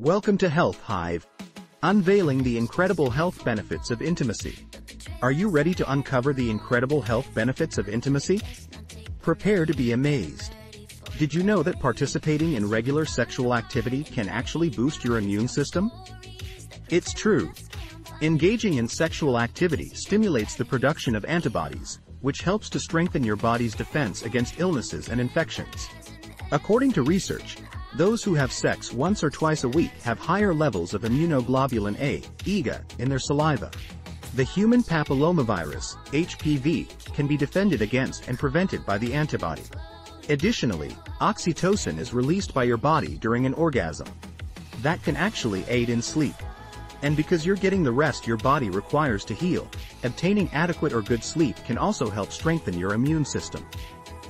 Welcome to Health Hive. Unveiling the incredible health benefits of intimacy. Are you ready to uncover the incredible health benefits of intimacy? Prepare to be amazed. Did you know that participating in regular sexual activity can actually boost your immune system? It's true. Engaging in sexual activity stimulates the production of antibodies, which helps to strengthen your body's defense against illnesses and infections. According to research, those who have sex once or twice a week have higher levels of immunoglobulin A, IgA, in their saliva. The human papillomavirus, HPV, can be defended against and prevented by the antibody. Additionally, oxytocin is released by your body during an orgasm. That can actually aid in sleep. And because you're getting the rest your body requires to heal, obtaining adequate or good sleep can also help strengthen your immune system.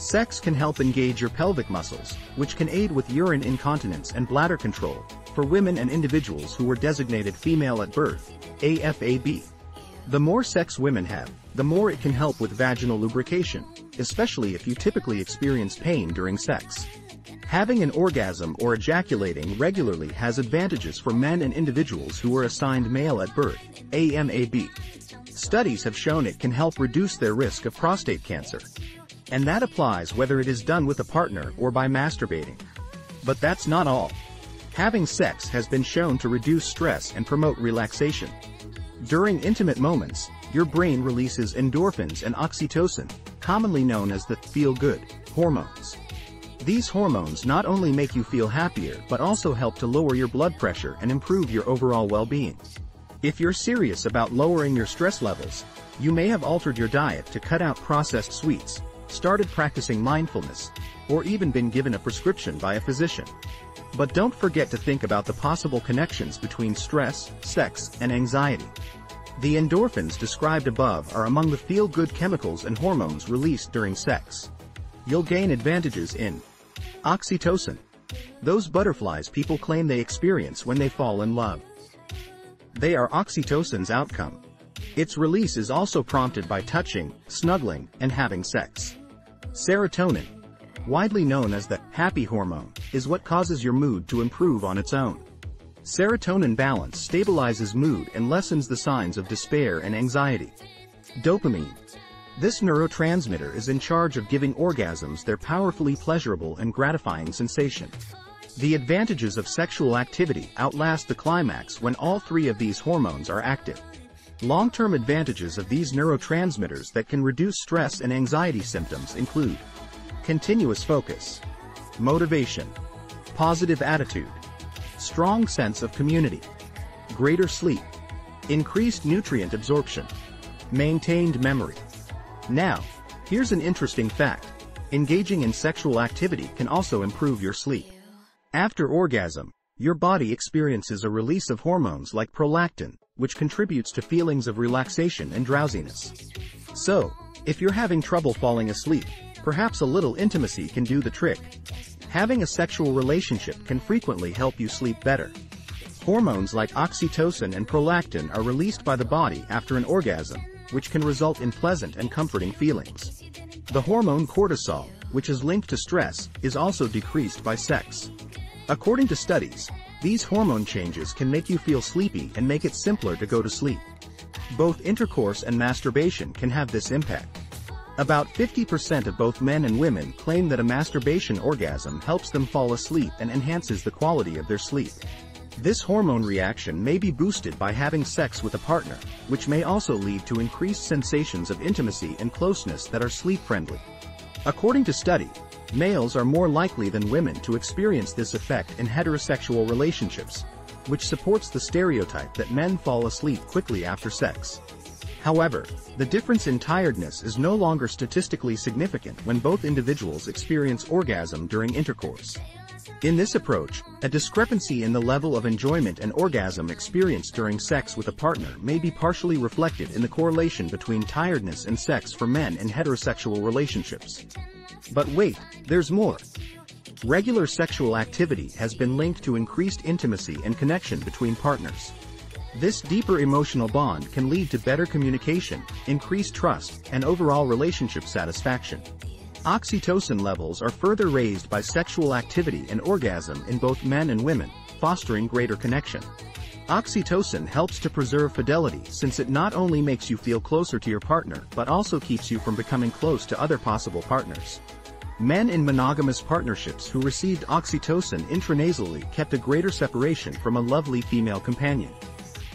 Sex can help engage your pelvic muscles, which can aid with urine incontinence and bladder control, for women and individuals who were designated female at birth, AFAB. The more sex women have, the more it can help with vaginal lubrication, especially if you typically experience pain during sex. Having an orgasm or ejaculating regularly has advantages for men and individuals who were assigned male at birth, AMAB. Studies have shown it can help reduce their risk of prostate cancer, and that applies whether it is done with a partner or by masturbating. But that's not all. Having sex has been shown to reduce stress and promote relaxation. During intimate moments, your brain releases endorphins and oxytocin, commonly known as the feel-good hormones. These hormones not only make you feel happier but also help to lower your blood pressure and improve your overall well-being. If you're serious about lowering your stress levels, you may have altered your diet to cut out processed sweets, started practicing mindfulness, or even been given a prescription by a physician. But don't forget to think about the possible connections between stress, sex, and anxiety. The endorphins described above are among the feel-good chemicals and hormones released during sex. You'll gain advantages in oxytocin. Those butterflies people claim they experience when they fall in love. They are oxytocin's outcome. Its release is also prompted by touching, snuggling, and having sex. Serotonin, widely known as the happy hormone, is what causes your mood to improve on its own. Serotonin balance stabilizes mood and lessens the signs of despair and anxiety. Dopamine. This neurotransmitter is in charge of giving orgasms their powerfully pleasurable and gratifying sensation. The advantages of sexual activity outlast the climax when all three of these hormones are active. Long-term advantages of these neurotransmitters that can reduce stress and anxiety symptoms include continuous focus, motivation, positive attitude, strong sense of community, greater sleep, increased nutrient absorption, maintained memory. Now, here's an interesting fact. Engaging in sexual activity can also improve your sleep. After orgasm, your body experiences a release of hormones like prolactin, which contributes to feelings of relaxation and drowsiness. So, if you're having trouble falling asleep, perhaps a little intimacy can do the trick. Having a sexual relationship can frequently help you sleep better. Hormones like oxytocin and prolactin are released by the body after an orgasm, which can result in pleasant and comforting feelings. The hormone cortisol, which is linked to stress, is also decreased by sex. According to studies, these hormone changes can make you feel sleepy and make it simpler to go to sleep. Both intercourse and masturbation can have this impact. About 50% of both men and women claim that a masturbation orgasm helps them fall asleep and enhances the quality of their sleep. This hormone reaction may be boosted by having sex with a partner, which may also lead to increased sensations of intimacy and closeness that are sleep-friendly. According to study, Males are more likely than women to experience this effect in heterosexual relationships, which supports the stereotype that men fall asleep quickly after sex. However, the difference in tiredness is no longer statistically significant when both individuals experience orgasm during intercourse. In this approach, a discrepancy in the level of enjoyment and orgasm experienced during sex with a partner may be partially reflected in the correlation between tiredness and sex for men in heterosexual relationships. But wait, there's more. Regular sexual activity has been linked to increased intimacy and connection between partners. This deeper emotional bond can lead to better communication, increased trust, and overall relationship satisfaction. Oxytocin levels are further raised by sexual activity and orgasm in both men and women, fostering greater connection. Oxytocin helps to preserve fidelity since it not only makes you feel closer to your partner but also keeps you from becoming close to other possible partners. Men in monogamous partnerships who received oxytocin intranasally kept a greater separation from a lovely female companion.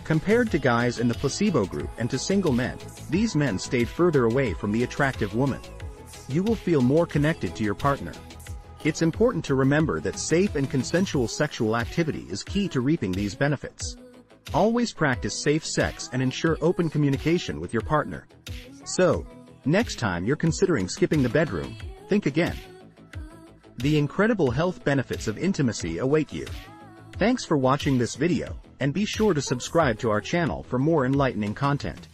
Compared to guys in the placebo group and to single men, these men stayed further away from the attractive woman. You will feel more connected to your partner. It's important to remember that safe and consensual sexual activity is key to reaping these benefits. Always practice safe sex and ensure open communication with your partner. So, next time you're considering skipping the bedroom, think again. The incredible health benefits of intimacy await you. Thanks for watching this video, and be sure to subscribe to our channel for more enlightening content.